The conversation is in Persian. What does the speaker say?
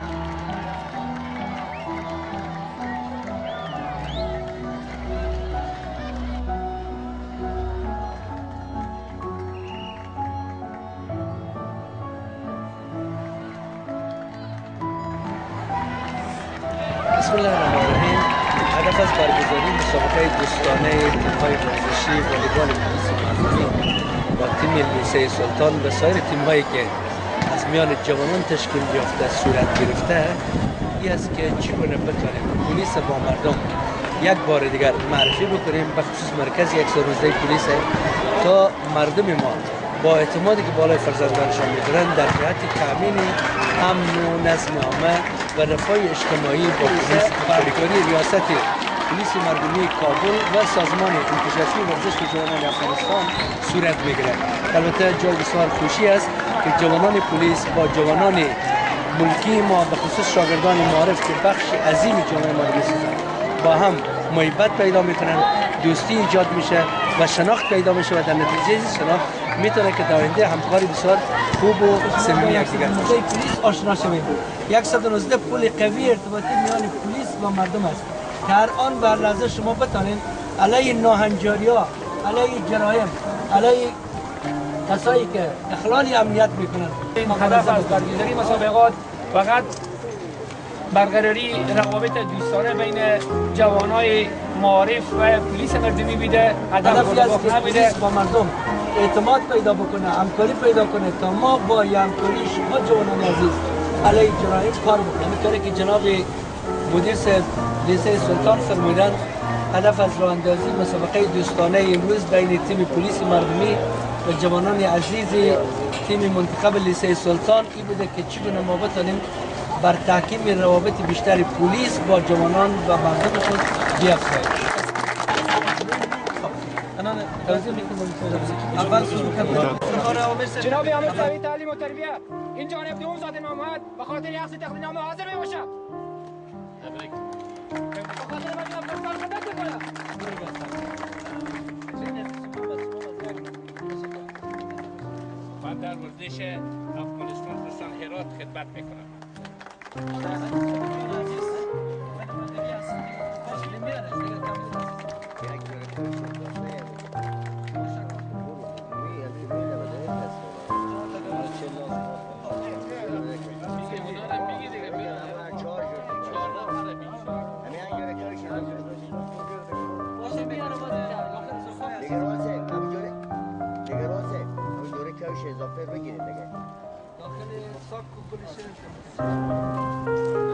بسم الله الرحمن الرحيم. أنا فاز برجزانين مسابقة بستانية الفايف والشيف والبول المعزمين والتيم اللي سي سلطان بس غير التيم مايك از میان جوانان تشکیل یافته صورت گرفته. ای است که چگونه بتوانیم پلیس با مردم یک بار دیگر معرفی بکنیم. به خصوص مرکز یک روزه پلیس تا مردم ما با اعتمادی که بالای فرزندانشان میدارن در جهت تامین امن و نظم عامه و رفاه اجتماعی با پلیس. ریاست پلیس مردمی کابل و سازمان انتشاراتی ورزش جوانان افغانستان صورت می‌گیرد البته جای بسیار خوشی است که جوانان پلیس با جوانان ملکی ما به خصوص شاگردان معارف که بخش عظیم جامعه رو با هم محبت پیدا می‌کنن دوستی ایجاد میشه و شناخت پیدا میشه و در نتیجه شناخت می‌تونه که در آینده همکاری بسیار خوب و صمیمی یکدیگر باشه پلیس آشنا شویم 119 پل قوی ارتباطی میان پلیس و مردم است هر آن بر لحظه شما بتانین علیه ناهنجاری ها علیه جرایم علیه کسایی که اخلال امنیت می‌کنن این هدف از برگزاری مسابقات فقط برقراری روابط دوستانه بین جوانای معارف و پلیس مردمی بیده هدف نبوده. پلیس با مردم اعتماد پیدا بکنه همکاری پیدا کنه تا ما با همکاری شما جوانان عزیز علیه جرایم کار بکنیم. همینطوری که جناب مدیر لیسه سلطان فرمودند هدف از راه اندازی مسابقه دوستانه امروز بین تیم پلیس مردمی و جوانان عزیز تیم منتخب لیسه سلطان این بوده که چگونه ما بتانیم بر تحکیم روابط بیشتر پلیس با جوانان و مردم خود بیافزاییم. جناب امیر تعلیم و تربیت این جانب دوم ذات محمد به خاطر یخص تقدیم نامه حاضر می خاطر من در ورزش افغانستان هرات خدمت می‌کنم 是是。